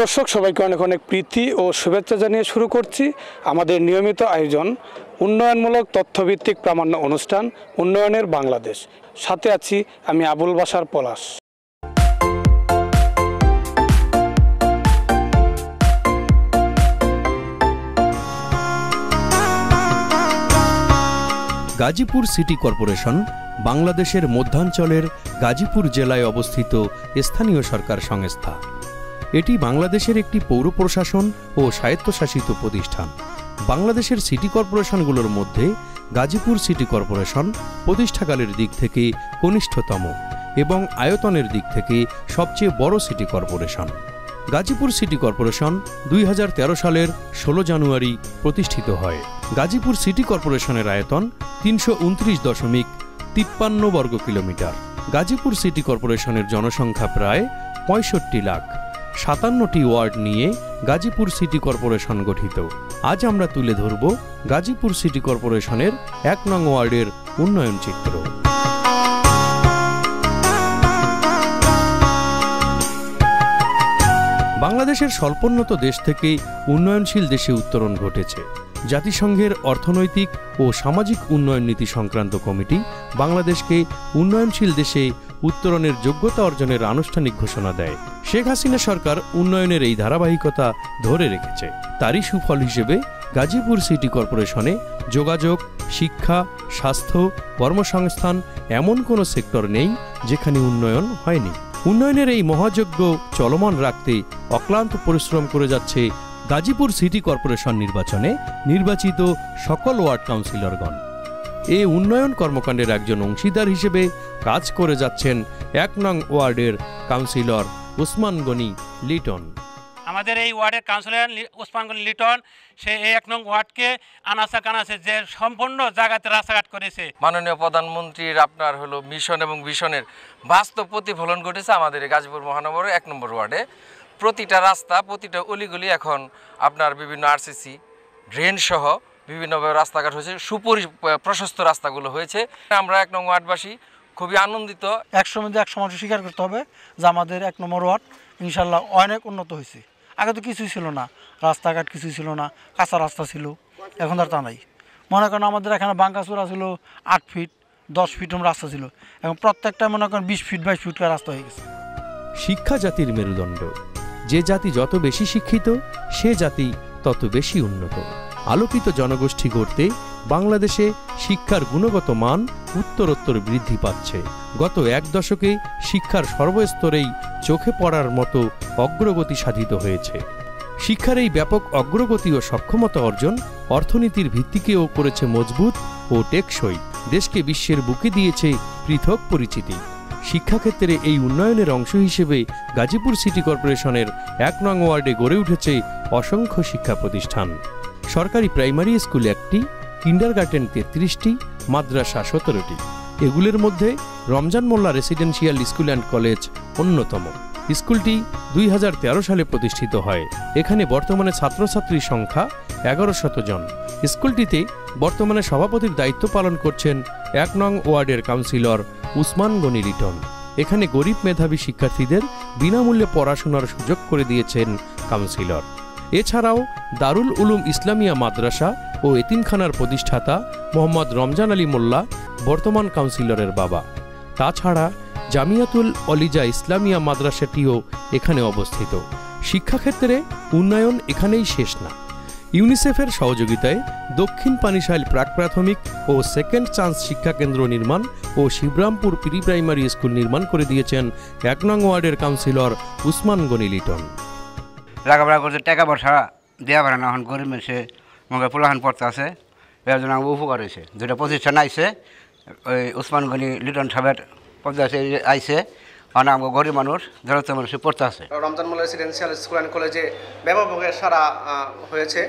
দর্শক, সবাইকে অনেক অনেক প্রীতি ও শুভেচ্ছা জানিয়ে শুরু করছি আমাদের নিয়মিত আয়োজন, উন্নয়নমূলক তথ্যভিত্তিক প্রামাণ্য অনুষ্ঠান, উন্নয়নের বাংলাদেশ। সাথে আছি আমি আবুল বাসার পলাশ। গাজীপুর সিটি কর্পোরেশন, বাংলাদেশের মধ্যাঞ্চলের গাজীপুর জেলায় অবস্থিত স্থানীয় সরকার সংস্থা। এটি বাংলাদেশের একটি পৌর প্রশাসন ও স্বায়ত্তশাসিত প্রতিষ্ঠান। বাংলাদেশের সিটি কর্পোরেশনগুলোর মধ্যে গাজীপুর সিটি কর্পোরেশন প্রতিষ্ঠাকালের দিক থেকে কনিষ্ঠতম এবং আয়তনের দিক থেকে সবচেয়ে বড় city corporation. Gazipur city corporation দুই হাজার তেরো সালের ষোলো জানুয়ারি প্রতিষ্ঠিত হয়। গাজীপুর সিটি কর্পোরেশনের আয়তন তিনশো উনত্রিশ দশমিক তিপ্পান্ন বর্গ কিলোমিটার। গাজীপুর সিটি কর্পোরেশনের জনসংখ্যা প্রায় পঁয়ষট্টি লাখ। সাতান্নটি ওয়ার্ড নিয়ে গাজীপুর সিটি কর্পোরেশন গঠিত। আজ আমরা তুলে ধরব গাজীপুর সিটি কর্পোরেশনের এক নং ওয়ার্ডের উন্নয়ন চিত্র। বাংলাদেশের স্বল্পোন্নত দেশ থেকে উন্নয়নশীল দেশে উত্তরণ ঘটেছে। জাতিসংঘের অর্থনৈতিক ও সামাজিক উন্নয়ন নীতি সংক্রান্ত কমিটি বাংলাদেশকে উন্নয়নশীল দেশে উত্তরণের যোগ্যতা অর্জনের আনুষ্ঠানিক ঘোষণা দেয়। শেখ হাসিনা সরকার উন্নয়নের এই ধারাবাহিকতা ধরে রেখেছে। তারই সুফল হিসেবে গাজীপুর সিটি কর্পোরেশনে যোগাযোগ, শিক্ষা, স্বাস্থ্য, কর্মসংস্থান এমন কোনো সেক্টর নেই যেখানে উন্নয়ন হয়নি। উন্নয়নের এই মহাযজ্ঞ চলমান রাখতে অক্লান্ত পরিশ্রম করে যাচ্ছে গাজীপুর সিটি কর্পোরেশন নির্বাচনে নির্বাচিত সকল ওয়ার্ড কাউন্সিলরগণ। এ উন্নয়ন কর্মকাণ্ডের একজন অংশীদার হিসেবে কাজ করে যাচ্ছেন এক নং ওয়ার্ডের কাউন্সিলর উসমান গনি লিটন। আমাদের এই ওয়ার্ডের কাউন্সিলর লি- ওসমান গনি লিটন সে এই এক নং ওয়ার্ডকে আনাচা কানাচে যে সম্পূর্ণ জায়গাতে রাস্তাঘাট করেছে। মাননীয় প্রধানমন্ত্রীর আপনার হলো মিশন এবং ভিশনের বাস্তব প্রতিফলন ঘটেছে আমাদের এই গাজীপুর মহানগরের এক নম্বর ওয়ার্ডে। প্রতিটা রাস্তা প্রতিটা অলিগলি এখন আপনার বিভিন্ন আরসিসি ড্রেন সহ বিভিন্নভাবে রাস্তাঘাট হয়েছে সুপরি প্রশস্ত রাস্তাগুলো হয়েছে। আমরা এক নং ওয়ার্ডবাসী খুবই আনন্দিত। একশো মধ্যে একশো মানুষ স্বীকার করতে হবে যে আমাদের এক নম্বর ওয়ার্ড ইনশাল্লাহ অনেক উন্নত হয়েছে। আগে তো কিছুই ছিল না। রাস্তাঘাট কিছুই ছিল না কাঁচা রাস্তা ছিল এখন আর তা নাই। মনে করেন আমাদের এখানে বাঙ্কাচূড়া ছিল আট ফিট দশ ফিট রাস্তা ছিল। এবং প্রত্যেকটা মনে করেন বিশ ফিট বাইশ ফিট করে রাস্তা হয়ে গেছে। শিক্ষা জাতির মেরুদণ্ড। যে জাতি যত বেশি শিক্ষিত সে জাতি তত বেশি উন্নত। আলোকিত জনগোষ্ঠী গড়তে বাংলাদেশে শিক্ষার গুণগত মান উত্তরোত্তর বৃদ্ধি পাচ্ছে। গত এক দশকে শিক্ষার সর্বস্তরেই চোখে পড়ার মতো অগ্রগতি সাধিত হয়েছে। শিক্ষার এই ব্যাপক অগ্রগতি ও সক্ষমতা অর্জন অর্থনীতির ভিত্তিকেও করেছে মজবুত ও টেকসই, দেশকে বিশ্বের বুকে দিয়েছে পৃথক পরিচিতি। শিক্ষাক্ষেত্রে এই উন্নয়নের অংশ হিসেবে গাজীপুর সিটি কর্পোরেশনের এক নং ওয়ার্ডে গড়ে উঠেছে অসংখ্য শিক্ষা প্রতিষ্ঠান। সরকারি প্রাইমারি স্কুল একটি কিন্ডার কিন্ডারগার্টেন তেত্রিশটি, মাদ্রাসা সতেরোটি। এগুলির মধ্যে Ramzan Molla residential school and college অন্যতম। স্কুলটি দুই হাজার তেরো সালে প্রতিষ্ঠিত হয়। এখানে বর্তমানে ছাত্রছাত্রীর সংখ্যা এগারো শত জন। স্কুলটিতে বর্তমানে সভাপতির দায়িত্ব পালন করছেন এক নং ওয়ার্ডের কাউন্সিলর উসমান গনি লিটন। এখানে গরিব মেধাবী শিক্ষার্থীদের বিনামূল্যে পড়াশোনার সুযোগ করে দিয়েছেন কাউন্সিলর। এছাড়াও দারুল উলুম ইসলামিয়া মাদ্রাসা ও এতিমখানার প্রতিষ্ঠাতা মোহাম্মদ রমজান আলী মোল্লা, বর্তমান কাউন্সিলরের বাবা। তাছাড়া জামিয়াতুল অলিজা ইসলামিয়া মাদ্রাসাটিও এখানে অবস্থিত। শিক্ষাক্ষেত্রে উন্নয়ন এখানেই শেষ না। ইউনিসেফের সহযোগিতায় দক্ষিণ পানিশাইল প্রাক প্রাথমিক ও সেকেন্ড চান্স শিক্ষা কেন্দ্র নির্মাণ ও শিবরামপুর প্রি প্রাইমারি স্কুল নির্মাণ করে দিয়েছেন এক নং ওয়ার্ডের কাউন্সিলর উসমান গনি লিটন। লেখাপড়া করতে টাকা পয়সা দেওয়া পারে না, এখন গরিব মানুষে মনে পোলাহান পড়তে আছে এর জন্য আমার উপকার হয়েছে। দুটা প্রতিষ্ঠান আইসে ওই উসমান গনি, লিটন সাহেবের পঞ্চায়েত আইসে মানে আমার গরিব মানুষ জড়িত মানুষে পড়তে আছে Ramzan Molla residential school and কলেজে ব্যাপকভাবে সারা হয়েছে।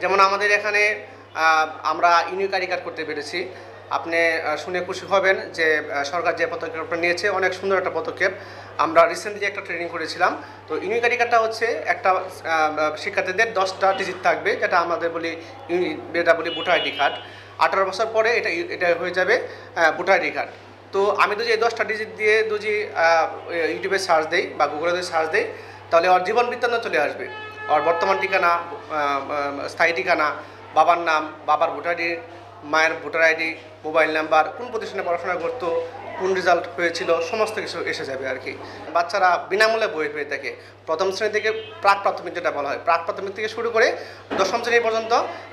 যেমন আমাদের এখানে আমরা ইউনিক আইডি কার্ড করতে পেরেছি। আপনি শুনে খুশি হবেন যে সরকার যে পদক্ষেপটা নিয়েছে, অনেক সুন্দর একটা পদক্ষেপ। আমরা রিসেন্টলি একটা ট্রেনিং করেছিলাম, তো ইউনিক আইডি কার্ডটা হচ্ছে একটা শিক্ষার্থীদের দশটা ডিজিট থাকবে, যেটা আমাদের বলি যেটা বলি ভোটার আইডি কার্ড। আঠারো বছর পরে এটা এটা হয়ে যাবে ভোটার আইডি কার্ড। তো আমি তো এই দশটা ডিজিট দিয়ে যদি ইউটিউবে সার্চ দেই বা গুগলে যদি সার্চ দেই, তাহলে ওর জীবন বৃত্তান্ত চলে আসবে। ওর বর্তমান ঠিকানা স্থায়ী ঠিকানা, বাবার নাম, বাবার ভোটার আইডি, মায়ের ভোটার আইডি, মোবাইল নাম্বার, কোন প্রতিষ্ঠানে পড়াশোনা করতো কোন রেজাল্ট হয়েছিল, সমস্ত কিছু এসে যাবে আর কি। বাচ্চারা বিনামূল্যে বই পেয়ে থাকে। প্রথম শ্রেণি থেকে প্রাক প্রাথমিক যেটা বলা হয়, প্রাক প্রাথমিক থেকে শুরু করে দশম শ্রেণি পর্যন্ত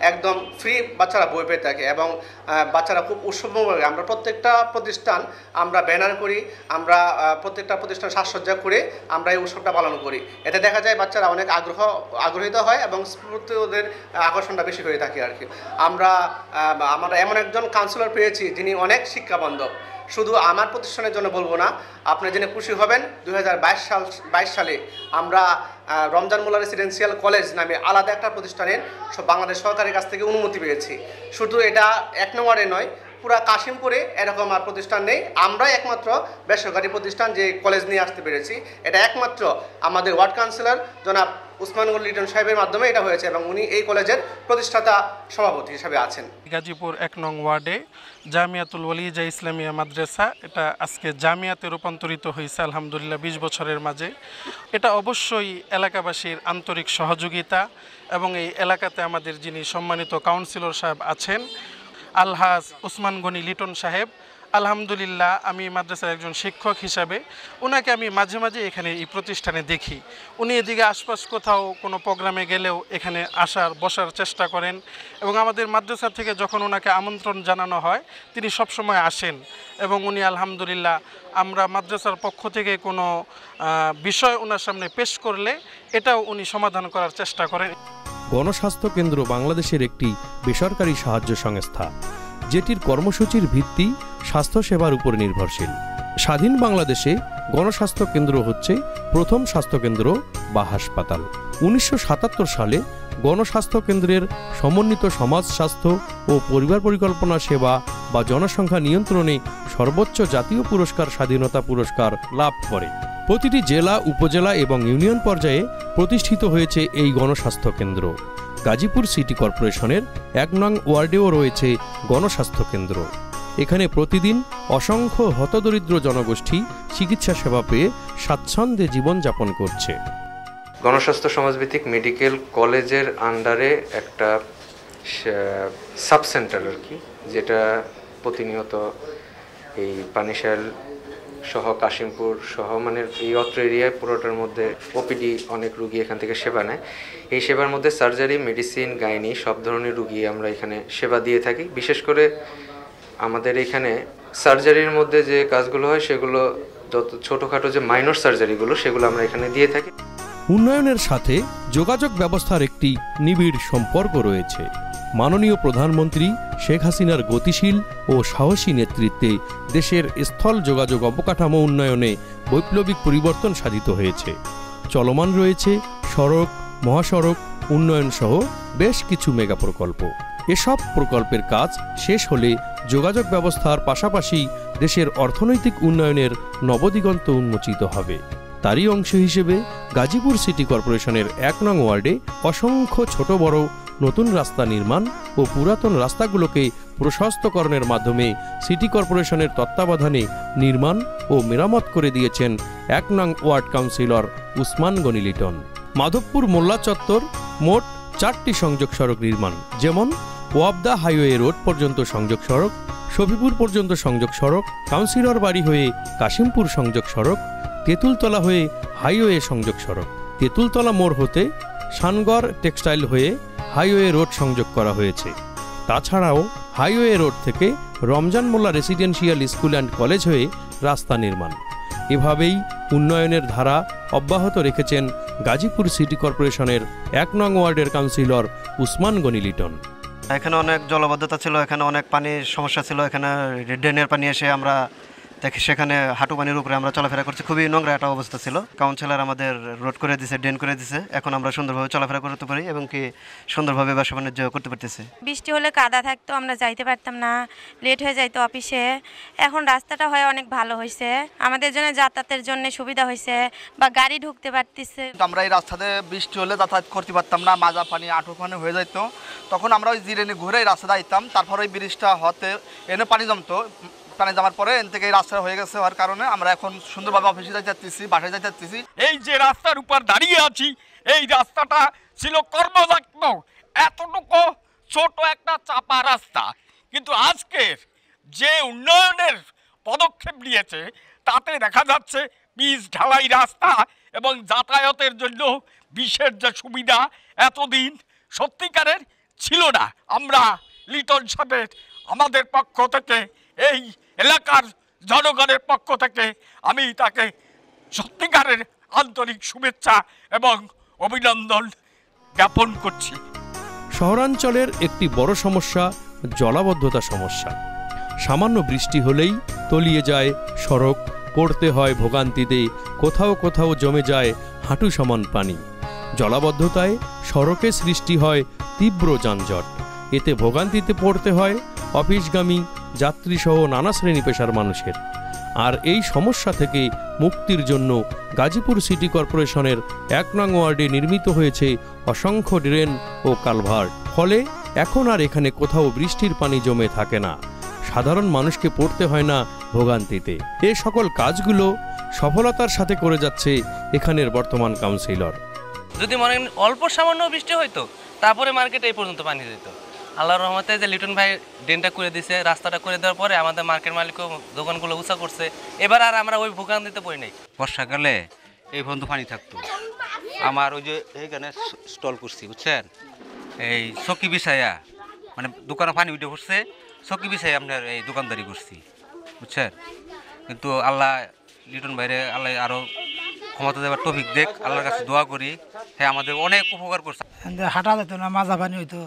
একদম ফ্রি বাচ্চারা বই পেয়ে থাকে এবং বাচ্চারা খুব উৎসবমূলক আমরা প্রত্যেকটা প্রতিষ্ঠান আমরা ব্যানার করি, আমরা প্রত্যেকটা প্রতিষ্ঠান সাজসজ্জা করে আমরা এই উৎসবটা পালন করি। এতে দেখা যায় বাচ্চারা অনেক আগ্রহ, আগ্রহীত হয় এবং স্ফূর্তি ওদের আকর্ষণটা বেশি হয়ে থাকে আর কি। আমরা আমরা এমন একজন কাউন্সিলর পেয়েছি যিনি অনেক শিক্ষা বান্ধব শুধু আমার প্রতিষ্ঠানের জন্য বলব না আপনি জেনে খুশি হবেন, দুই হাজার বাইশ সাল, বাইশ সালে আমরা রমজান মোল্লা রেসিডেন্সিয়াল কলেজ নামে আলাদা একটা প্রতিষ্ঠানের বাংলাদেশ সরকারের কাছ থেকে অনুমতি পেয়েছি। শুধু এটা এক নম্বরে নয় পুরা কাশিমপুরে এরকম আর প্রতিষ্ঠান নেই। আমরাই একমাত্র বেসরকারি প্রতিষ্ঠান যে কলেজ নিয়ে আসতে পেরেছি। এটা একমাত্র আমাদের ওয়ার্ড কাউন্সিলর জনাব উসমানুল লিটন সাহেবের মাধ্যমে এটা হয়েছে এবং উনি এই কলেজের প্রতিষ্ঠাতা সভাপতি হিসাবে আছেন। গাজীপুর এক নং ওয়ার্ডে জামিয়াতুল ওয়ালিজা ইসলামিয়া মাদ্রাসা। এটা আজকে জামিয়াতে রূপান্তরিত হয়েছে আলহামদুলিল্লাহ বিশ বছরের মাঝে। এটা অবশ্যই এলাকাবাসীর আন্তরিক সহযোগিতা এবং এই এলাকাতে আমাদের যিনি সম্মানিত কাউন্সিলর সাহেব আছেন আলহাজ উসমান গনি লিটন সাহেব। আলহামদুলিল্লাহ, আমি মাদ্রাসার একজন শিক্ষক হিসাবে। ওনাকে আমি মাঝে মাঝে এখানে এই প্রতিষ্ঠানে দেখি। উনি এদিকে আশপাশ কোথাও কোনো প্রোগ্রামে গেলেও এখানে আসার, বসার চেষ্টা করেন এবং আমাদের মাদ্রাসা থেকে যখন ওনাকে আমন্ত্রণ জানানো হয়, তিনি সবসময় আসেন এবং উনি আলহামদুলিল্লাহ, আমরা মাদ্রাসার পক্ষ থেকে কোনো বিষয় ওনার সামনে পেশ করলে এটাও উনি সমাধান করার চেষ্টা করেন। গণস্বাস্থ্য কেন্দ্র বাংলাদেশের একটি বেসরকারি সাহায্য সংস্থা, যেটির কর্মসূচির ভিত্তি স্বাস্থ্যসেবার উপর নির্ভরশীল। স্বাধীন বাংলাদেশে গণস্বাস্থ্য কেন্দ্র হচ্ছে প্রথম স্বাস্থ্যকেন্দ্র বা হাসপাতাল। উনিশশো সাতাত্তর সালে গণস্বাস্থ্য কেন্দ্রের সমন্বিত সমাজ স্বাস্থ্য ও পরিবার পরিকল্পনা সেবা বা জনসংখ্যা নিয়ন্ত্রণে সর্বোচ্চ জাতীয় পুরস্কার স্বাধীনতা পুরস্কার লাভ করে। প্রতিটি জেলা, উপজেলা এবং ইউনিয়ন পর্যায়ে প্রতিষ্ঠিত হয়েছে এই গণস্বাস্থ্য কেন্দ্র। গাজীপুর সিটি কর্পোরেশনের এক নং ওয়ার্ডেও রয়েছে গণস্বাস্থ্য কেন্দ্র। এখানে প্রতিদিন অসংখ্য হতদরিদ্র জনগোষ্ঠী চিকিৎসা সেবা পেয়ে স্বাচ্ছন্দ্যে জীবনযাপন করছে। গণস্বাস্থ্য সমাজভিত্তিক মেডিকেল কলেজের আন্ডারে একটা সাব সেন্টার আর কি, যেটা প্রতিনিয়ত এই পানিশাল সহ কাশিমপুর সহ মানে এই অত্র এরিয়ায় পুরোটার মধ্যে ওপিডি অনেক রুগী এখান থেকে সেবা নেয়। এই সেবার মধ্যে সার্জারি, মেডিসিন, গাইনি সব ধরনের রুগী আমরা এখানে সেবা দিয়ে থাকি। বিশেষ করে আমাদের এখানে সার্জারির মধ্যে যে কাজগুলো হয়, সেগুলো যত ছোটোখাটো যে মাইনর সার্জারিগুলো, সেগুলো আমরা এখানে দিয়ে থাকি। উন্নয়নের সাথে যোগাযোগ ব্যবস্থার একটি নিবিড় সম্পর্ক রয়েছে। মাননীয় প্রধানমন্ত্রী শেখ হাসিনার গতিশীল ও সাহসী নেতৃত্বে দেশের স্থল যোগাযোগ অবকাঠামো উন্নয়নে বৈপ্লবিক পরিবর্তন সাধিত হয়েছে। চলমান রয়েছে সড়ক, মহাসড়ক, উন্নয়ন সহ বেশ কিছু মেগা প্রকল্প। এসব প্রকল্পের কাজ শেষ হলে যোগাযোগ ব্যবস্থার পাশাপাশি দেশের অর্থনৈতিক উন্নয়নের নবদিগন্ত উন্মোচিত হবে। তারই অংশ হিসেবে গাজীপুর সিটি কর্পোরেশনের এক নং ওয়ার্ডে অসংখ্য ছোট বড় নতুন রাস্তা নির্মাণ ও পুরাতন রাস্তাগুলোকে প্রশস্তকরণের মাধ্যমে সিটি কর্পোরেশনের তত্ত্বাবধানে নির্মাণ ও মেরামত করে দিয়েছেন এক নং ওয়ার্ড কাউন্সিলর উসমান গনি লিটন। মাধবপুর মোল্লা চত্বর মোট চারটি সংযোগ সড়ক নির্মাণ, যেমন ওয়াবদা হাইওয়ে রোড পর্যন্ত সংযোগ সড়ক, শফিপুর পর্যন্ত সংযোগ সড়ক, কাউন্সিলর বাড়ি হয়ে কাশিমপুর সংযোগ সড়ক, তেঁতুলতলা হয়ে হাইওয়ে সংযোগ সড়ক। তেঁতুলতলা মোড় হতে শানগড় টেক্সটাইল হয়ে হাইওয়ে রোড সংযোগ করা হয়েছে। তাছাড়াও হাইওয়ে রোড থেকে Ramzan Molla residential school and college হয়ে রাস্তা নির্মাণ। এভাবেই উন্নয়নের ধারা অব্যাহত রেখেছেন গাজীপুর সিটি কর্পোরেশনের এক নং ওয়ার্ডের কাউন্সিলর উসমান গনি লিটন। এখানে অনেক জলবদ্ধতা ছিল, এখানে অনেক পানির সমস্যা ছিল, এখানে ড্রেনের পানি এসে আমরা সেখানে হাঁটু পানির উপরে আমরা চলাফেরা করছি। খুবই নোংরা একটা অবস্থা ছিল। কাউন্সিলর আমাদের রোড করে দিছে ড্রেন করে দিছে। এখন আমরা সুন্দরভাবে চলাফেরা করতে পারি এবং কি সুন্দরভাবে ব্যবসা বাণিজ্য করতে পারতেছি। বৃষ্টি হলে কাদা থাকতো আমরা যাইতে পারতাম না। লেট হয়ে যাইতো অফিসে। এখন রাস্তাটা হয় অনেক ভালো হয়েছে আমাদের জন্য যাতায়াতের জন্য সুবিধা হয়েছে বা গাড়ি ঢুকতে পারতেছে। আমরা এই রাস্তাতে বৃষ্টি হলে যাতায়াত করতে পারতাম না মাজা পানি আঁঠু পানি হয়ে যেত তখন আমরা ওই জিরেনে ঘুরে এই রাস্তাতে আইতাম। তারপর ওই ব্রিজটা হতে এনে পানি জমতো। পানি যাওয়ার পরে এন থেকে রাস্তা হয়ে গেছে হওয়ার কারণে আমরা এখন সুন্দরভাবে অফিসে যাইতে চাচ্ছি বাসায় যাইতে চাচ্ছি এই যে রাস্তার উপর দাঁড়িয়ে আছি, এই রাস্তাটা ছিল কর্মযত্ন এতটুকু ছোট একটা চাপা রাস্তা। কিন্তু আজকের যে উন্নয়নের পদক্ষেপ নিয়েছে, তাতে দেখা যাচ্ছে পিচ ঢালাই রাস্তা এবং যাতায়াতের জন্য বিশেষ যে সুবিধা এতদিন সত্যিকারের ছিল না। আমরা লিটন সাহেবের, আমাদের পক্ষ থেকে এই এলাকার জনগণের পক্ষ থেকে আমি তাকে সত্যিকারের আন্তরিক শুভেচ্ছা এবং অভিনন্দন জ্ঞাপন করছি। শহরাঞ্চলের একটি বড় সমস্যা জলাবদ্ধতা সমস্যা। সামান্য বৃষ্টি হলেই তলিয়ে যায় সড়ক, পড়তে হয় ভোগান্তিতে, কোথাও কোথাও জমে যায় হাঁটু সমান পানি। জলাবদ্ধতায় সড়কে সৃষ্টি হয় তীব্র যানজট। এতে ভোগান্তিতে পড়তে হয় অফিসগামী যাত্রীসহ নানা শ্রেণি পেশার মানুষের। আর এই সমস্যা থেকে মুক্তির জন্য গাজীপুর সিটি কর্পোরেশনের এক নং ওয়ার্ডে নির্মিত হয়েছে অসংখ্য ড্রেন ও কালভার্ট ফলে এখন আর এখানে কোথাও বৃষ্টির পানি জমে থাকে না। সাধারণ মানুষকে পড়তে হয় না ভোগান্তিতে। এ সকল কাজগুলো সফলতার সাথে করে যাচ্ছে এখানের বর্তমান কাউন্সিলর। যদি মনে অল্প সামান্য বৃষ্টি হইতো, তারপরে মার্কেটে এই পর্যন্ত পানি যেত আল্লাহর রহমতে যে লিটন ভাই ড্রেনটা করে দিছে রাস্তাটা করে দেওয়ার পরে আমাদের মার্কেট মালিকও দোকানগুলো উঁচা করছে। এবার আর আমরা ওই ভোগান্তিতে পড়ি নাই। বর্ষাকালে এই পর্যন্ত পানি থাকতো। আমার ওই যে এইখানে স্টল করছি বুঝছেন? এই চকি বিছাইয়া মানে দোকানে পানি উঠে পড়ছে চকি বিছাই আপনার এই দোকানদারি করছি বুঝছেন? কিন্তু আল্লাহ লিটন ভাইরে আল্লাহ আরও ক্ষমতা দেওয়ার টপিক দেখ আল্লাহর কাছে দোয়া করি। হ্যাঁ আমাদের অনেক উপকার করছে। হাঁটা যেত না মাজা পানি হইতো।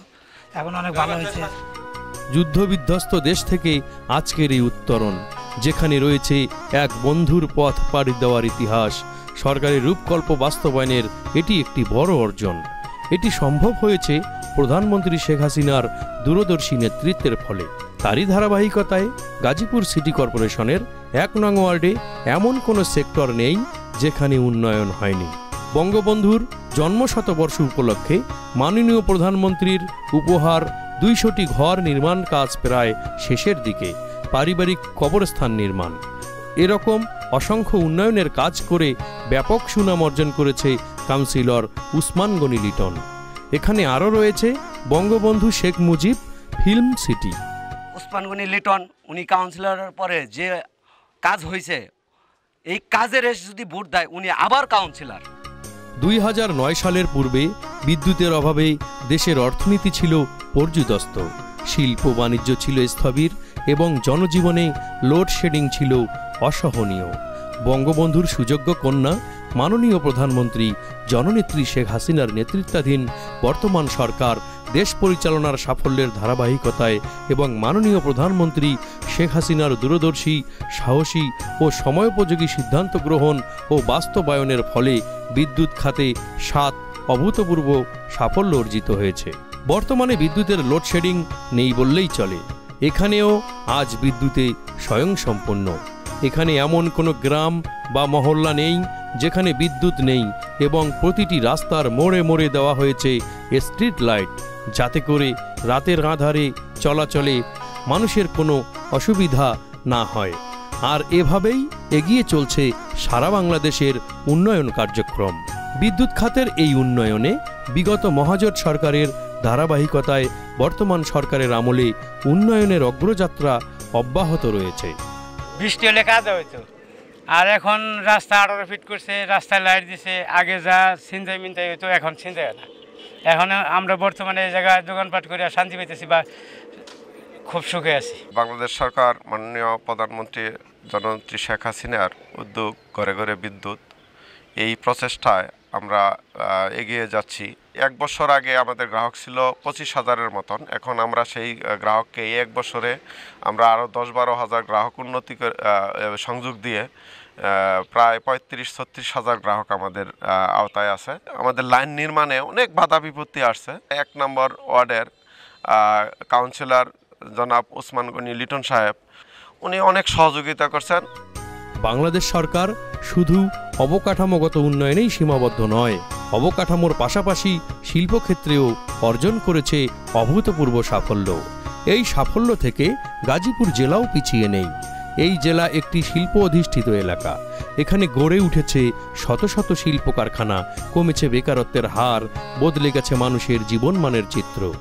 এখন অনেক ভালো হয়েছে। যুদ্ধবিধ্বস্ত দেশ থেকে আজকের এই উত্তরণ, যেখানে রয়েছে এক বন্ধুর পথ পাড়ি দেওয়ার ইতিহাস। সরকারি রূপকল্প বাস্তবায়নের এটি একটি বড় অর্জন। এটি সম্ভব হয়েছে প্রধানমন্ত্রী শেখ হাসিনার দূরদর্শী নেতৃত্বের ফলে। তারই ধারাবাহিকতায় গাজীপুর সিটি কর্পোরেশনের এক নং ওয়ার্ডে এমন কোনো সেক্টর নেই যেখানে উন্নয়ন হয়নি। বঙ্গবন্ধুর জন্মশতবর্ষ উপলক্ষে মাননীয় প্রধানমন্ত্রীর উপহার দুইশোটি ঘর নির্মাণ কাজ প্রায় শেষের দিকে, পারিবারিক কবরস্থান নির্মাণ। এরকম অসংখ্য উন্নয়নের কাজ করে ব্যাপক সুনাম অর্জন করেছে কাউন্সিলর উসমান গনি লিটন। এখানে আরও রয়েছে বঙ্গবন্ধু শেখ মুজিব ফিল্ম সিটি। উসমান গনি লিটন, উনি কাউন্সিলরের পরে যে কাজ হয়েছে এই কাজের এসে যদি ভোট দেয়, উনি আবার কাউন্সিলর। দুই হাজার নয় সালের পূর্বে বিদ্যুতের অভাবে দেশের অর্থনীতি ছিল পর্যুদস্ত। শিল্প বাণিজ্য ছিল স্থবির এবং জনজীবনে লোডশেডিং ছিল অসহনীয়। বঙ্গবন্ধুর সুযোগ্য কন্যা, মাননীয় প্রধানমন্ত্রী জননেত্রী শেখ হাসিনার নেতৃত্বাধীন বর্তমান সরকার দেশ পরিচালনার সাফল্যের ধারাবাহিকতায় এবং মাননীয় প্রধানমন্ত্রী শেখ হাসিনার দূরদর্শী, সাহসী ও সময়োপযোগী সিদ্ধান্ত গ্রহণ ও বাস্তবায়নের ফলে বিদ্যুৎ খাতে সাত অভূতপূর্ব সাফল্য অর্জিত হয়েছে। বর্তমানে বিদ্যুতের লোডশেডিং নেই বললেই চলে। এখানেও আজ বিদ্যুতে স্বয়ংসম্পন্ন এখানে এমন কোনো গ্রাম বা মহল্লা নেই যেখানে বিদ্যুৎ নেই এবং প্রতিটি রাস্তার মোড়ে মোড়ে দেওয়া হয়েছে স্ট্রিট লাইট যাতে করে রাতের আধারে চলাচলে মানুষের কোনো অসুবিধা না হয়। আর এভাবেই এগিয়ে চলছে সারা বাংলাদেশের উন্নয়ন কার্যক্রম। বিদ্যুৎ খাতের এই উন্নয়নে বিগত মহাজোট সরকারের ধারাবাহিকতায় বর্তমান সরকারের আমলে উন্নয়নের অগ্রযাত্রা অব্যাহত রয়েছে। বৃষ্টি হলে কাজ হইতো আর এখন রাস্তা আঠারো ফিট করছে, রাস্তায় লাইট দিছে, আগে যা ছিনতাই মিনতাই হইতো এখন ছিনতাই না। এখন আমরা বর্তমানে এই জায়গায় দোকানপাট করে শান্তি পেতেছি বা খুব সুখে আছি। বাংলাদেশ সরকার, মাননীয় প্রধানমন্ত্রী জনমন্ত্রী শেখ হাসিনার উদ্যোগ, ঘরে ঘরে বিদ্যুৎ, এই প্রচেষ্টায় আমরা এগিয়ে যাচ্ছি। এক বছর আগে আমাদের গ্রাহক ছিল পঁচিশ হাজারের মতন। এখন আমরা সেই গ্রাহককে এই এক বছরে আমরা আরও দশ বারো হাজার গ্রাহক উন্নতি সংযোগ দিয়ে প্রায় পঁয়ত্রিশ ছত্রিশ হাজার গ্রাহক আমাদের আওতায় আছে। আমাদের লাইন নির্মাণে অনেক বাধা বিপত্তি আসছে। এক নম্বর ওয়ার্ডের কাউন্সিলর জনাব ওসমান গনি লিটন সাহেব, উনি অনেক সহযোগিতা করছেন। বাংলাদেশ সরকার শুধু অবকাঠামোগত উন্নয়নেই সীমাবদ্ধ নয় অবকাঠামোর পাশাপাশি শিল্পক্ষেত্রেও অর্জন করেছে অভূতপূর্ব সাফল্য। এই সাফল্য থেকে গাজীপুর জেলাও পিছিয়ে নেই। এই জেলা একটি শিল্প অধিষ্ঠিত এলাকা। এখানে গড়ে উঠেছে শত শত শিল্প কারখানা, কমেছে বেকারত্বের হার, বদলে গেছে মানুষের জীবনমানের চিত্র।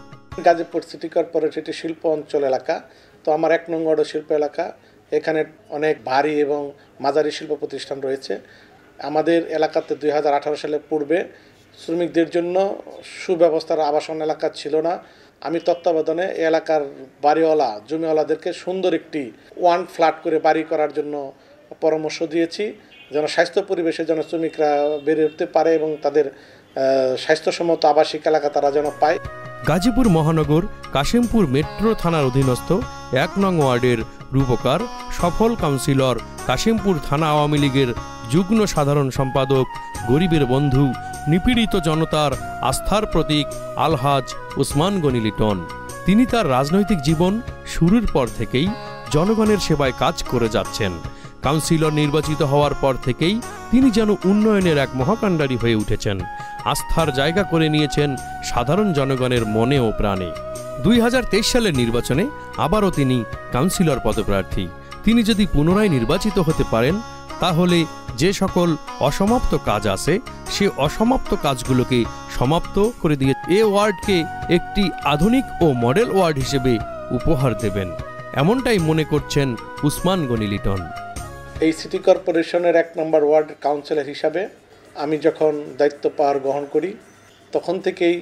গাজীপুর সিটি কর্পোরেশন একটি শিল্প অঞ্চল এলাকা। তো আমার এক নং শিল্প এলাকা। এখানে অনেক ভারী এবং মাঝারি শিল্প প্রতিষ্ঠান রয়েছে। আমাদের এলাকাতে দুই হাজার আঠারো সালে পূর্বে শ্রমিকদের জন্য সুব্যবস্থার আবাসন এলাকা ছিল না। আমি তত্ত্বাবধানে এলাকার বাড়িওয়ালা, জমিওয়ালাদেরকে সুন্দর একটি ওয়ান ফ্ল্যাট করে বাড়ি করার জন্য পরামর্শ দিয়েছি, যেন স্বাস্থ্য পরিবেশে যেন শ্রমিকরা বেড়ে উঠতে পারে এবং তাদের স্বাস্থ্যসম্মত আবাসিক এলাকা তারা যেন পায়। গাজীপুর মহানগর কাশিমপুর মেট্রো থানার অধীনস্থ এক নং ওয়ার্ডের রূপকার সফল কাউন্সিলর কাশিমপুর থানা আওয়ামী লীগের যুগ্ম সাধারণ সম্পাদক, গরিবের বন্ধু, নিপীড়িত জনতার আস্থার প্রতীক আলহাজ ওসমান গনি লিটন। তিনি তার রাজনৈতিক জীবন শুরুর পর থেকেই জনগণের সেবায় কাজ করে যাচ্ছেন। কাউন্সিলর নির্বাচিত হওয়ার পর থেকেই তিনি যেন উন্নয়নের এক মহাকাণ্ডারী হয়ে উঠেছেন। আস্থার জায়গা করে নিয়েছেন সাধারণ জনগণের মনে ও প্রাণে। দুই হাজার তেইশ সালের নির্বাচনে আবারও তিনি কাউন্সিলর পদপ্রার্থী। তিনি যদি পুনরায় নির্বাচিত হতে পারেন তাহলে যে সকল অসমাপ্ত কাজ আছে, সে অসমাপ্ত কাজগুলোকে সমাপ্ত করে দিয়ে এ ওয়ার্ডকে একটি আধুনিক ও মডেল ওয়ার্ড হিসেবে উপহার দেবেন। এমনটাই মনে করছেন উসমান গনি লিটন। এই সিটি কর্পোরেশনের এক নম্বর ওয়ার্ড কাউন্সিলর হিসাবে আমি যখন দায়িত্ব পাওয়ার গ্রহণ করি, তখন থেকেই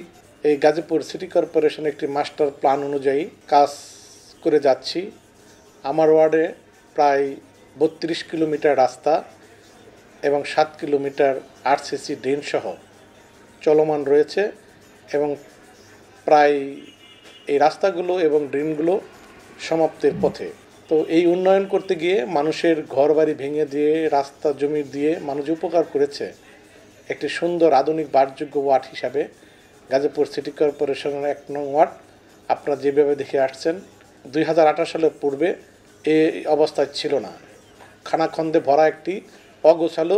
এই গাজীপুর সিটি কর্পোরেশন একটি মাস্টার প্ল্যান অনুযায়ী কাজ করে যাচ্ছি। আমার ওয়ার্ডে প্রায় বত্রিশ কিলোমিটার রাস্তা এবং সাত কিলোমিটার আরসিসি ড্রেন সহ চলমান রয়েছে এবং প্রায় এই রাস্তাগুলো এবং ড্রেনগুলো সমাপ্তির পথে। তো এই উন্নয়ন করতে গিয়ে মানুষের ঘর বাড়ি ভেঙে দিয়ে, রাস্তা জমি দিয়ে মানুষ উপকার করেছে একটি সুন্দর আধুনিক বাসযোগ্য ওয়ার্ড হিসাবে। গাজীপুর সিটি কর্পোরেশনের এক নং ওয়ার্ড, আপনারা যেভাবে দেখে আসছেন, দুই সালের পূর্বে এই অবস্থায় ছিল না। খানাখন্দে ভরা একটি অগোছালো,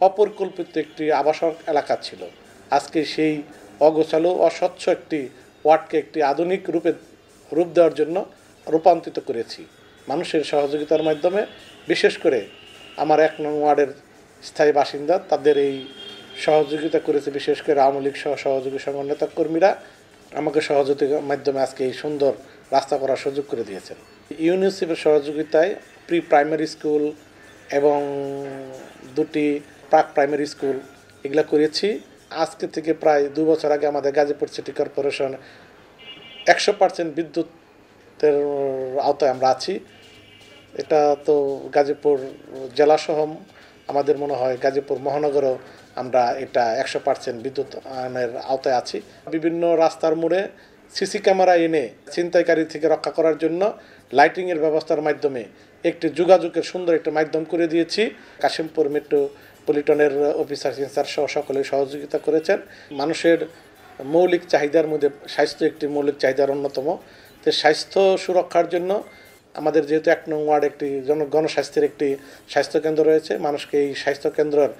অপরিকল্পিত একটি আবাসন এলাকা ছিল। আজকে সেই অগোছালো, অস্বচ্ছ একটি ওয়ার্ডকে একটি আধুনিক রূপে, রূপ দেওয়ার জন্য রূপান্তরিত করেছি। মানুষের সহযোগিতার মাধ্যমে, বিশেষ করে আমার এক নং ওয়ার্ডের স্থায়ী বাসিন্দা, তাদের এই সহযোগিতা করেছে। বিশেষ করে আওয়ামী লীগ সহ সহযোগী সংগঠন কর্মীরা আমাকে সহযোগিতার মাধ্যমে আজকে এই সুন্দর রাস্তা করার সুযোগ করে দিয়েছেন। ইউনিসেফের সহযোগিতায় প্রি প্রাইমারি স্কুল এবং দুটি প্রাক প্রাইমারি স্কুল এগুলো করেছি। আজকে থেকে প্রায় দু বছর আগে আমাদের গাজীপুর সিটি কর্পোরেশন একশো পার্সেন্ট বিদ্যুতের আওতায় আমরা আছি। এটা তো গাজীপুর জেলাসহ আমাদের মনে হয় গাজীপুর মহানগরও আমরা এটা একশো পার্সেন্ট বিদ্যুৎ আয়নের আওতায় আছি। বিভিন্ন রাস্তার মোড়ে সিসি ক্যামেরা এনে ছিনতাইকারী থেকে রক্ষা করার জন্য লাইটিংয়ের ব্যবস্থার মাধ্যমে যোগাযোগের সুন্দর একটা মাধ্যম করে দিয়েছি। কাশিমপুর মেট্রোপলিটনের অফিসার ইনচার্জ সহ সকলে সহযোগিতা করেছেন। মানুষের মৌলিক চাহিদার মধ্যে স্বাস্থ্য একটি মৌলিক চাহিদার অন্যতম। তো স্বাস্থ্য সুরক্ষার জন্য আমাদের যেহেতু এক নং ওয়ার্ড একটি জন গণস্বাস্থ্যের একটি স্বাস্থ্যকেন্দ্র রয়েছে, মানুষকে এই স্বাস্থ্যকেন্দ্রের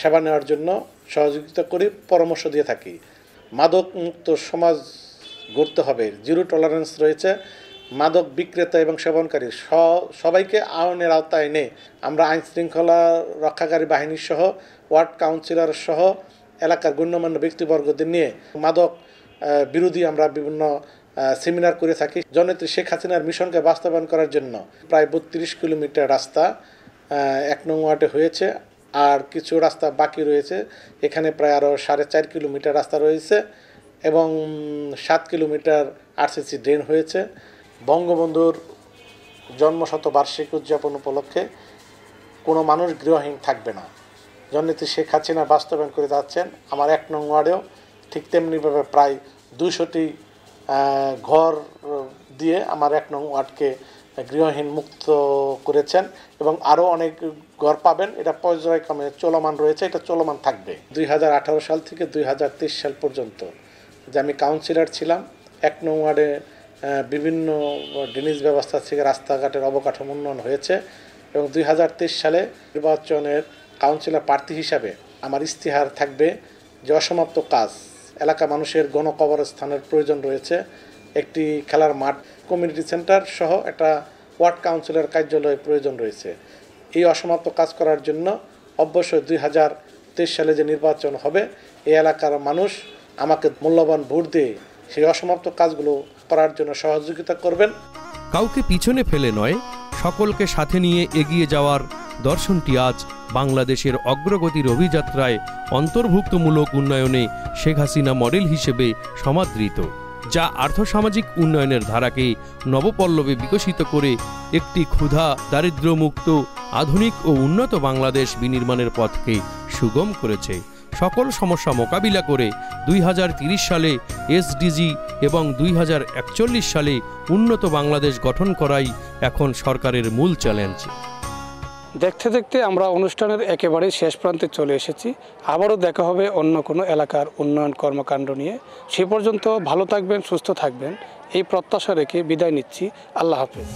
সেবা নেওয়ার জন্য সহযোগিতা করি পরামর্শ দিয়ে থাকি। মাদক মুক্ত সমাজ গড়তে হবে। জিরো টলারেন্স রয়েছে। মাদক বিক্রেতা এবং সেবনকারী সবাইকে আইনের আওতায় এনে আমরা আইন শৃঙ্খলা রক্ষাকারী বাহিনী সহ, ওয়ার্ড কাউন্সিলর সহ, এলাকার গণ্যমান্য ব্যক্তিবর্গদের নিয়ে মাদক বিরোধী আমরা বিভিন্ন সেমিনার করে থাকি। জননেত্রী শেখ হাসিনার মিশনকে বাস্তবায়ন করার জন্য প্রায় বত্রিশ কিলোমিটার রাস্তা এক নং ওয়ার্ডে হয়েছে। আর কিছু রাস্তা বাকি রয়েছে। এখানে প্রায় আরও সাড়ে চার কিলোমিটার রাস্তা রয়েছে এবং সাত কিলোমিটার আরসিসি ড্রেন হয়েছে। বঙ্গবন্ধুর জন্মশতবার্ষিকী উদযাপন উপলক্ষে কোনো মানুষ গৃহহীন থাকবে না। জননীতি শেখ হাসিনা বাস্তবায়ন করে যাচ্ছেন। আমার এক নং ওয়ার্ডেও ঠিক তেমনিভাবে প্রায় দুশোটি ঘর দিয়ে আমার এক নং ওয়ার্ডকে গৃহহীন মুক্ত করেছেন এবং আরও অনেক ঘর পাবেন। এটা পর্যায়ক্রমে চলমান রয়েছে, এটা চলমান থাকবে। দুই হাজার আঠারো সাল থেকে দুই হাজার ত্রিশ সাল পর্যন্ত যে আমি কাউন্সিলর ছিলাম, এক নং ওয়ার্ডে বিভিন্ন ড্রেনেজ ব্যবস্থা থেকে রাস্তাঘাটের অবকাঠামো উন্নয়ন হয়েছে এবং দুই হাজার তেইশ সালে নির্বাচনের কাউন্সিলর প্রার্থী হিসাবে আমার ইস্তিহার থাকবে যে অসমাপ্ত কাজ, এলাকা মানুষের গণকবরস্থানের প্রয়োজন রয়েছে, একটি খেলার মাঠ কমিউনিটি সেন্টার সহ একটা ওয়ার্ড কাউন্সিলের কার্যালয়ের প্রয়োজন রয়েছে। এই অসমাপ্ত কাজ করার জন্য অবশ্যই দুই হাজার তেইশ সালে যে নির্বাচন হবে, এই এলাকার মানুষ আমাকে মূল্যবান ভোট দিয়ে সেই অসমাপ্ত কাজগুলো করার জন্য সহযোগিতা করবেন। কাউকে পিছনে ফেলে নয়, সকলকে সাথে নিয়ে এগিয়ে যাওয়ার দর্শনটি আজ বাংলাদেশের অগ্রগতির অভিযাত্রায় অন্তর্ভুক্তমূলক উন্নয়নে শেখ হাসিনা মডেল হিসেবে সমাদৃত, যা আর্থসামাজিক উন্নয়নের ধারাকে নবপল্লবে বিকশিত করে একটি ক্ষুধা, দারিদ্র্যমুক্ত, আধুনিক ও উন্নত বাংলাদেশ বিনির্মাণের পথকে সুগম করেছে। সকল সমস্যা মোকাবিলা করে দুই সালে এসডিজি এবং দুই হাজার একচল্লিশ সালে উন্নত বাংলাদেশ গঠন করাই এখন সরকারের মূল চ্যালেঞ্জ। দেখতে দেখতে আমরা অনুষ্ঠানের একেবারে শেষ প্রান্তে চলে এসেছি। আবারও দেখা হবে অন্য কোনো এলাকার উন্নয়ন কর্মকাণ্ড নিয়ে। সে পর্যন্ত ভালো থাকবেন, সুস্থ থাকবেন। এই প্রত্যাশা রেখে বিদায় নিচ্ছি। আল্লাহ হাফেজ।